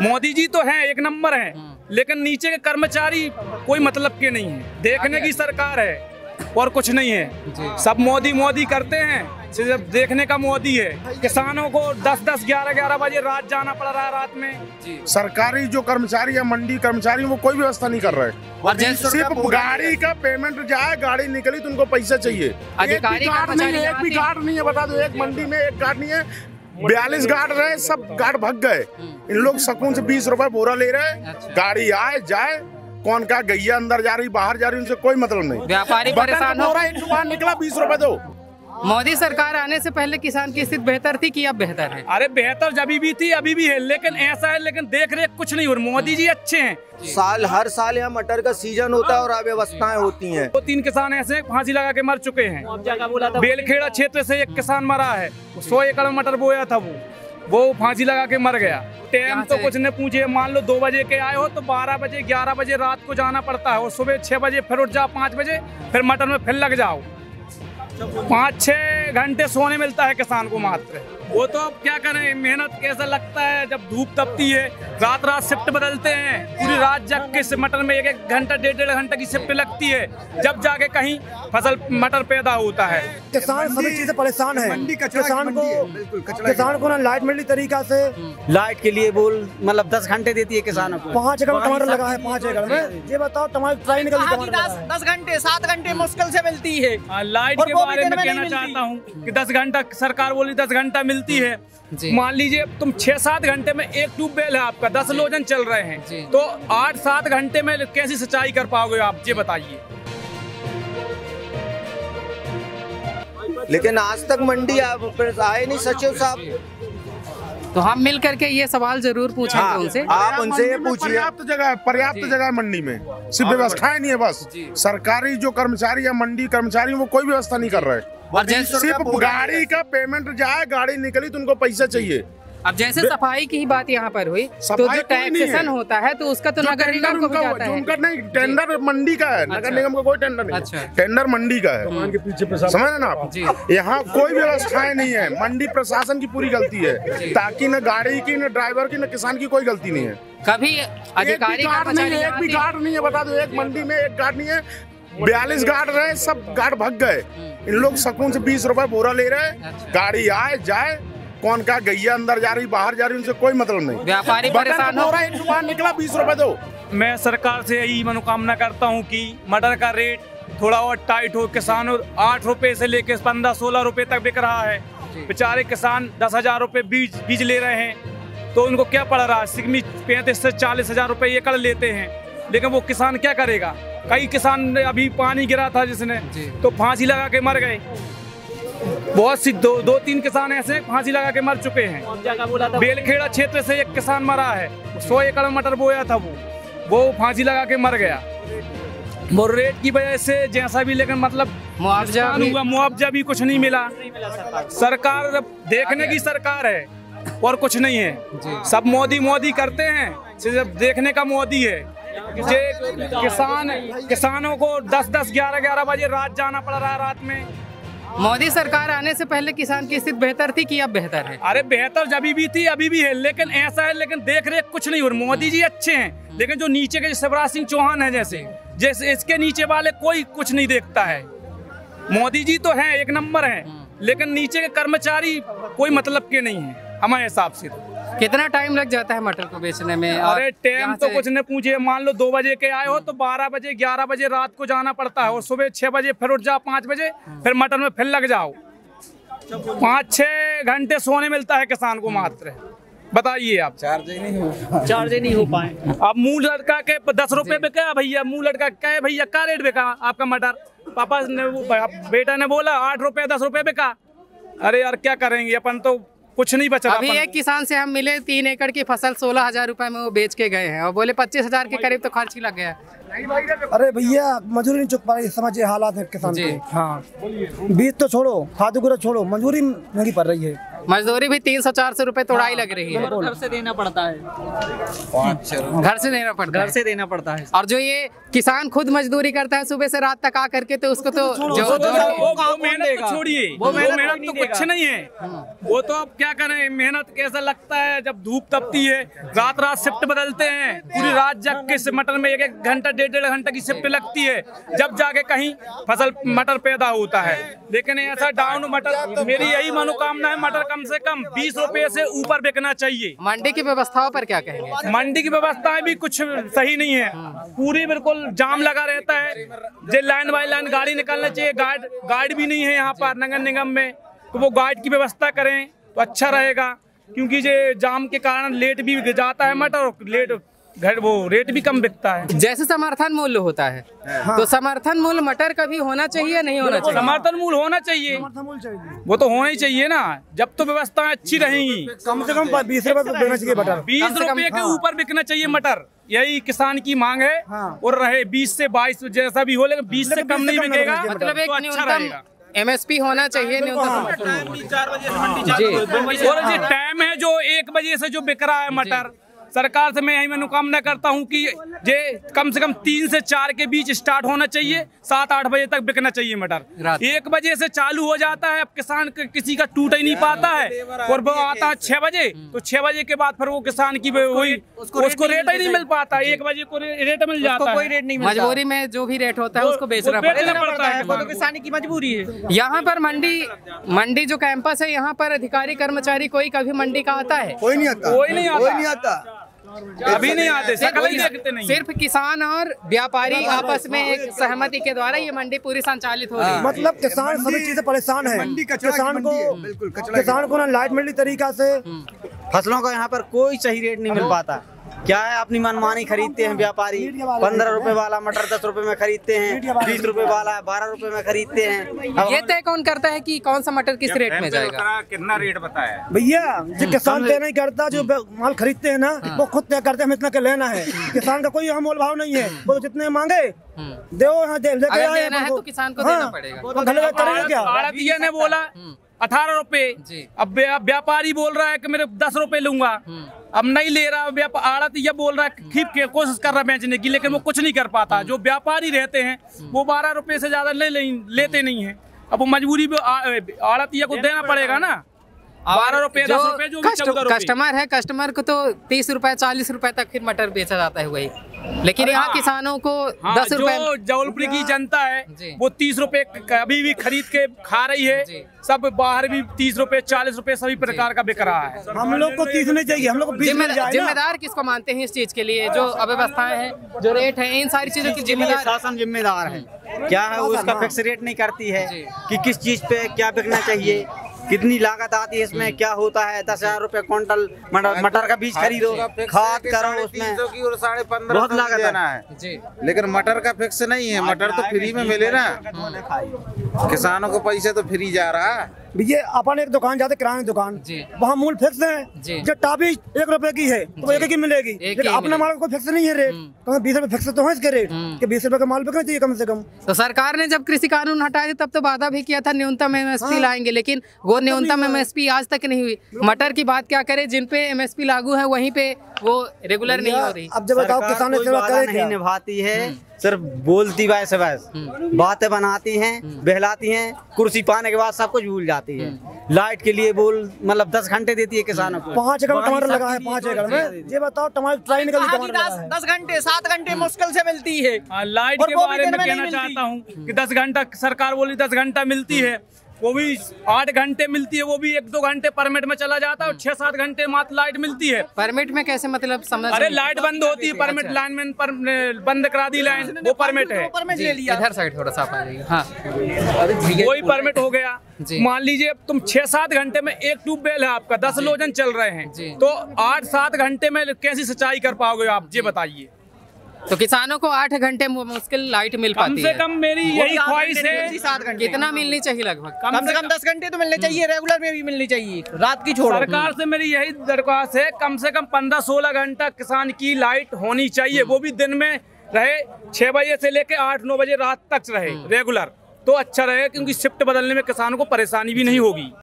मोदी जी तो हैं एक नंबर हैं लेकिन नीचे के कर्मचारी कोई मतलब के नहीं है। देखने की सरकार है और कुछ नहीं है। सब मोदी मोदी करते हैं सिर्फ़ देखने का मोदी है। किसानों को 10 10 11 11 बजे रात जाना पड़ रहा है रात में। सरकारी जो कर्मचारी है मंडी कर्मचारी वो कोई व्यवस्था नहीं कर रहे। और जैसे सिर्फ़ गाड़ी का पेमेंट जाए गाड़ी निकली तो उनको पैसा चाहिए। एक भी गार्ड नहीं है एक भी आते- नहीं है बता दो एक मंडी में एक कार्ड नहीं है बयालीस गार्ड रहे सब गार्ड भग गए। इन लोग सकून से बीस रुपए बोरा ले रहे हैं। अच्छा। गाड़ी आए जाए कौन का गैया अंदर जा रही बाहर जा रही उनसे कोई मतलब नहीं। व्यापारी परेशान हो रहा एक दुकान निकला बीस रुपए दो। मोदी सरकार आने से पहले किसान की स्थिति बेहतर थी कि अब बेहतर है? अरे बेहतर जब भी थी अभी भी है लेकिन ऐसा है लेकिन देख रेख कुछ नहीं हो रही। मोदी जी अच्छे हैं। साल हर साल यहाँ मटर का सीज़न होता है और अव्यवस्थाएँ होती हैं। दो तो तीन किसान ऐसे फांसी लगा के मर चुके हैं। बेलखेड़ा क्षेत्र से एक किसान मरा है। सौ एकड़ में मटर बोया था वो। वो फांसी लगा के मर गया। टाइम तो कुछ नहीं पूछे। मान लो दो बजे के आए हो तो बारह बजे ग्यारह बजे रात को जाना पड़ता है और सुबह छह बजे फिर उठ जाओ पाँच बजे फिर मटर में फिर लग जाओ। पाँच छः घंटे सोने मिलता है किसान को मात्र। वो तो अब क्या करें मेहनत कैसा लगता है जब धूप तपती है रात रात शिफ्ट बदलते हैं पूरी रात जग के मटर में एक एक घंटा डेढ़ डेढ़ घंटे की शिफ्ट लगती है जब जाके कहीं फ़सल मटर पैदा होता है। किसान सभी चीज़ परेशान है। किसान को किसान को ना लाइट मिली तरीका से। लाइट के लिए बोल मतलब दस घंटे देती है किसानों को। पाँच एकड़ टमाटर लगा है पाँच एकड़ में। ये बताओ टमाटर ट्राई निकल है। दस घंटे सात घंटे मुश्किल से मिलती है। लाइट के बारे में में कहना चाहता हूँ की दस घंटा सरकार बोली दस घंटा मिलती है। मान लीजिए तुम छह सात घंटे में एक ट्यूबवेल है आपका दस लोजन चल रहे हैं। तो आठ सात घंटे में कैसी सिंचाई कर पाओगे आप? ये बताइए। लेकिन आज तक मंडी आप- आए नहीं सचिव साहब। तो हम मिल करके ये सवाल ज़रूर पूछेंगे हाँ, उनसे। आप उनसे ये पूछिए। पर्याप्त जगह है पर्याप्त जगह है मंडी में। सिर्फ़ व्यवस्थाएँ नहीं है बस। सरकारी जो कर्मचारी या मंडी कर्मचारी वो कोई व्यवस्था नहीं कर रहे। जैसे सिर्फ़ गाड़ी का पेमेंट जाए गाड़ी निकली तो उनको पैसा चाहिए। अब जैसे सफ़ाई की ही बात यहाँ पर हुई तो जो। टैक्सेशन होता है तो उसका तो नगर निगम को उनका जाता है। उनका नहीं टेंडर मंडी का है। नगर निगम का कोई टेंडर नहीं अच्छा। टेंडर मंडी का है। समझ रहे ना आप? यहाँ कोई व्यवस्थाएँ नहीं है। मंडी प्रशासन की पूरी गलती है ताकि न गाड़ी की न ड्राइवर की न किसान की कोई गलती नहीं है। कभी अधिकारी एक भी गार्ड नहीं है एक भी आते- गार्ड नहीं है बता दो एक मंडी में एक गार्ड नहीं है बयालीस गार्ड रहे सब गार्ड भग गए। इन लोग सकून से बीस रुपए बोरा ले रहे हैं अच्छा। गाड़ी आए जाए कौन का गैया अंदर जा रही बाहर जा रही उनसे कोई मतलब नहीं। व्यापारी परेशान हो। बोरा एक दुकान निकला बीस रुपए दो। मैं सरकार से यही मनोकामना करता हूँ कि मटर का रेट थोड़ा और टाइट हो। किसान आठ रुपए से लेके पंद्रह सोलह रुपए तक बिक रहा है। बेचारे किसान दस हज़ार रुपए बीज बीज ले रहे हैं। तो उनको क्या पड़ रहा है? सिगमी पैंतीस से चालीस हज़ार रुपए एकड़ लेते हैं। लेकिन वो किसान क्या करेगा? कई किसान ने अभी पानी गिरा था जिसने तो फांसी लगा के मर गए। बहुत सी दो दो तीन किसान ऐसे फांसी लगा के मर चुके हैं। बेलखेड़ा क्षेत्र से एक किसान मरा है। सौ एकड़ मटर बोया था वो। वो फांसी लगा के मर गया। वो रेट की वजह से जैसा भी लेकिन मतलब मुआवजा हुआ मुआवजा भी कुछ नहीं मिला। सरकार देखने की सरकार है और कुछ नहीं है। सब मोदी मोदी करते हैं सिर्फ़ देखने का मोदी है। जे किसान किसानों को 10 10 11 11 बजे रात जाना पड़ रहा है रात में। मोदी सरकार आने से पहले किसान की स्थिति बेहतर थी कि अब बेहतर है? अरे बेहतर जब भी थी अभी भी है लेकिन ऐसा है लेकिन देख रेख कुछ नहीं हो रही। मोदी जी अच्छे हैं लेकिन जो नीचे के शिवराज सिंह चौहान है जैसे जैसे इसके नीचे वाले कोई कुछ नहीं देखता है। मोदी जी तो हैं एक नंबर हैं लेकिन नीचे के कर्मचारी कोई मतलब के नहीं है हमारे हिसाब से तो। कितना टाइम लग जाता है मटर को बेचने में? अरे टाइम तो कुछ नहीं पूछे मान लो दो बजे के आए हो तो बारह बजे ग्यारह बजे रात को जाना पड़ता है और सुबह छह बजे फिर उठ जाओ पाँच बजे फिर मटर में फिर लग जाओ। पाँच छह घंटे सोने मिलता है किसान को मात्र। बताइए आप। चार्ज ही नहीं हो पाए। अब मुँह लड़का के दस रुपए पे क्या भैया? मुँह लड़का क्या है भैया क्या रेट बेका आपका मटर? पापा ने वो- बेटा ने बोला आठ रुपए दस रुपए बेका अरे यार क्या करेंगे? अपन तो कुछ नहीं बचा अभी एक किसान से हम मिले तीन एकड़ की फ़सल सोलह हज़ार रूपए में वो बेच के गए हैं। और बोले पच्चीस हज़ार के करीब तो खर्च ही लग गया। अरे भैया मजदूरी नहीं चुक पा रही समझिए हालात है किसान जी। के। हाँ। बीज तो छोड़ो खाद गुरा छोड़ो मजदूरी नहीं पड़ रही है। मजदूरी भी तीन सौ चार सौ रूपए तोड़ाई लग रही है। घर से देना पड़ता है। घर से देना पड़ता घर से देना पड़ता है। और जो ये किसान खुद मजदूरी करता है सुबह से रात तक आ करके तो उसको तो देगा? तो छोड़िए। वो मेहनत तो कुछ नहीं है। वो तो अब क्या करें मेहनत कैसा लगता है जब धूप तपती है रात रात शिफ्ट बदलते हैं पूरी रात जग के मटर में एक एक घंटा डेढ़ डेढ़ घंटा की शिफ्ट लगती है। जब जाके कहीं फ़सल मटर पैदा होता है। लेकिन ऐसा डाउन मटर मेरी यही मनोकामना है मटर कम से कम बीस रूपए से ऊपर बिकना चाहिए। मंडी की व्यवस्थाओं पर क्या कहेंगे? मंडी की व्यवस्थाएँ भी कुछ सही नहीं है। पूरी बिल्कुल जाम लगा रहता है। जो लाइन बाई लाइन गाड़ी निकालना चाहिए गार्ड गार्ड भी नहीं है यहाँ पर नगर निगम में। तो वो गार्ड की व्यवस्था करें तो अच्छा रहेगा। क्योंकि ये जाम के कारण लेट भी जाता है मटर लेट घर वो रेट भी कम बिकता है। जैसे समर्थन मूल्य होता है हाँ। तो समर्थन मूल्य मटर का भी होना चाहिए या नहीं होना चाहिए? समर्थन मूल्य होना चाहिए। वो तो होना ही चाहिए ना जब तो व्यवस्था अच्छी रहेंगी। कम से कम बीस रुपए तो चाहिए बटर बीस रुपए के हाँ। ऊपर बिकना चाहिए मटर। यही किसान की मांग है हाँ। और रहे बीस से बाईस जैसा भी हो लेकिन बीस से कम नहीं बिकेगा मतलब एक अच्छा न्यूनतम रहेगा। एमएसपी होना चाहिए न्यूनतम जी। और टाइम है जो एक बजे से जो बिक रहा है मटर। सरकार से मैं यही मनोकामना करता हूँ कि ये कम से कम तीन से चार के बीच स्टार्ट होना चाहिए सात आठ बजे तक बिकना चाहिए मटर। एक बजे से चालू हो जाता है अब किसान क- किसी का टूट ही नहीं पाता है। और वो आता है छह बजे तो छह बजे के बाद फिर वो किसान की वो- वही उसको रेट ही नहीं मिल पाता एक बजे को रेट मिल जाता कोई है। रेट नहीं मजबूरी में जो भी रेट होता है उसको बेचना पड़ता है। तो किसान किसानी की मजबूरी है। यहाँ पर मंडी मंडी जो कैंपस है यहाँ पर अधिकारी कर्मचारी कोई कभी मंडी का आता है? कोई नहीं आता। कोई नहीं आता। कोई नहीं आता अभी नहीं आते ही देखते नहीं। सिर्फ़ किसान और व्यापारी आपस में एक सहमति के द्वारा ये मंडी पूरी संचालित हो रही है। मतलब किसान सभी चीज़ें से परेशान है। किसान को बिल्कुल किसान को ना लाइट मिली तरीका से फ़सलों का यहाँ पर कोई सही रेट नहीं मिल पाता। क्या है? अपनी मनमानी खरीदते हैं व्यापारी। पंद्रह रुपए वाला मटर दस रुपए में खरीदते हैं बीस रुपए वाला बारह रुपए में खरीदते हैं। ये तय कौन करता है कि कौन सा मटर किस रेट में जाएगा? कितना रेट बताया भैया जो किसान तय नहीं करता जो माल खरीदते हैं ना वो खुद तय करते हैं हमें इतना के लेना है। किसान का कोई मोल भाव नहीं है वो तो जितने मांगे दो यहाँ दे लेके आए है। तो किसान को हाँ, देना पड़ेगा। वो घर लगा करेंगे क्या? ने बोला अठारह रुपए। जी। अब व्यापारी बोल रहा है कि मेरे दस रुपए लूँगा। अब नहीं ले रहा आड़त यह बोल रहा है खीप के कोशिश कर रहा है बेचने की लेकिन वो कुछ नहीं कर पाता। जो व्यापारी रहते हैं वो बारह रुपये से ज़्यादा ले, लेते नहीं हैं। अब वो मजबूरी भी आड़त आड़तिया को देना पड़ेगा। ना। बारह रुपए दस रुपए जो कस्ट- कस्टमर है कस्टमर को तो तीस रुपए चालीस रुपए तक फिर मटर बेचा जाता है वही। लेकिन यहाँ हाँ। किसानों को हाँ, दस जो रुपए जबलपुर की जनता है वो तीस रुपए अभी भी खरीद के खा रही है। सब बाहर भी तीस रुपए चालीस रुपए सभी प्रकार का बिक रहा है। हम लोग को तीस नहीं चाहिए हम लोग को बीस मिल जिम्मेदार किसको मानते हैं इस चीज़ के लिए? जो अव्यवस्थाएँ हैं जो रेट है इन सारी चीज़ों की जिम्मेदार शासन जिम्मेदार है? क्या है वो उसका फिक्स रेट नहीं करती है। कि किस चीज़ पे क्या बिकना चाहिए? कितनी लागत आती है इसमें? क्या होता है? दस हज़ार रूपए क्विंटल मटर मटर का बीज खरीदो। खाद करो उसमें। की साढ़े पंद्रह बहुत लागत है। देना है। लेकिन मटर का फिक्स नहीं है। मटर तो फ्री में मिले ना। किसानों को पैसे तो फ्री जा रहा है। भैया अपन एक दुकान जाते किराने दुकान। वहाँ मूल फिक्स है। जो। टाबी एक रुपए की है तो एक की मिलेगी। लेकिन अपने माल को फिक्स नहीं है रेट तो बीस रुपए फिक्स तो है इसके रेट कि बीस रुपए का माल बिकना चाहिए कम से कम। तो सरकार ने जब कृषि कानून हटाए थे तब तो वादा भी किया था न्यूनतम एमएसपी लाएँगे लेकिन वो न्यूनतम एमएसपी आज तक नहीं हुई। मटर की बात क्या करें जिन पे एमएसपी लागू है वहीं पे वो रेगुलर नहीं हो रही। अब जब बताओ किसान नहीं निभाती है। सिर्फ़ बोलती वैस वैस बातें बनाती हैं बहलाती हैं कुर्सी पाने के बाद सब कुछ भूल जाती है। लाइट के लिए बोल मतलब दस घंटे देती है किसानों को। पाँच एकड़ टमाटर लगा है पाँच एकड़ में। ये बताओ टमाटर ट्राई निकल दस घंटे सात घंटे मुश्किल से मिलती है। हाँ, लाइट के बारे में में कहना चाहता हूँ कि दस घंटा सरकार बोली दस घंटा मिलती है। वो भी आठ घंटे मिलती है वो भी एक दो घंटे परमिट में चला जाता है और छह सात घंटे मात्र लाइट मिलती है। परमिट में कैसे मतलब समझ अरे लाइट बंद होती है परमिट लाइन लाइनमैन पर बंद करा दी लाइन वो परमिट है। परमिट ले लिया। इधर साइड थोड़ा सा हाँ। वही परमिट हो गया। मान लीजिए अब तुम छह सात घंटे में एक ट्यूबवेल है आपका दस लोजन चल रहे। हैं तो आठ सात घंटे में कैसी सिंचाई कर पाओगे आप? ये बताइए। तो किसानों को आठ घंटे मुश्किल लाइट मिल कम पाती से है। कम मेरी यही ख्वाहिश है। सात घंटे। कितना मिलनी चाहिए लगभग? कम से कम दस घंटे तो मिलने चाहिए रेगुलर में भी मिलनी चाहिए। रात की छोड़ो। सरकार से मेरी यही दरख्वास्त है कम से कम पंद्रह सोलह घंटा किसान की लाइट होनी चाहिए। वो भी दिन में रहे छह बजे से लेके आठ नौ बजे रात तक रहे रेगुलर तो अच्छा रहे क्योंकि शिफ्ट बदलने में किसानों को परेशानी भी नहीं होगी।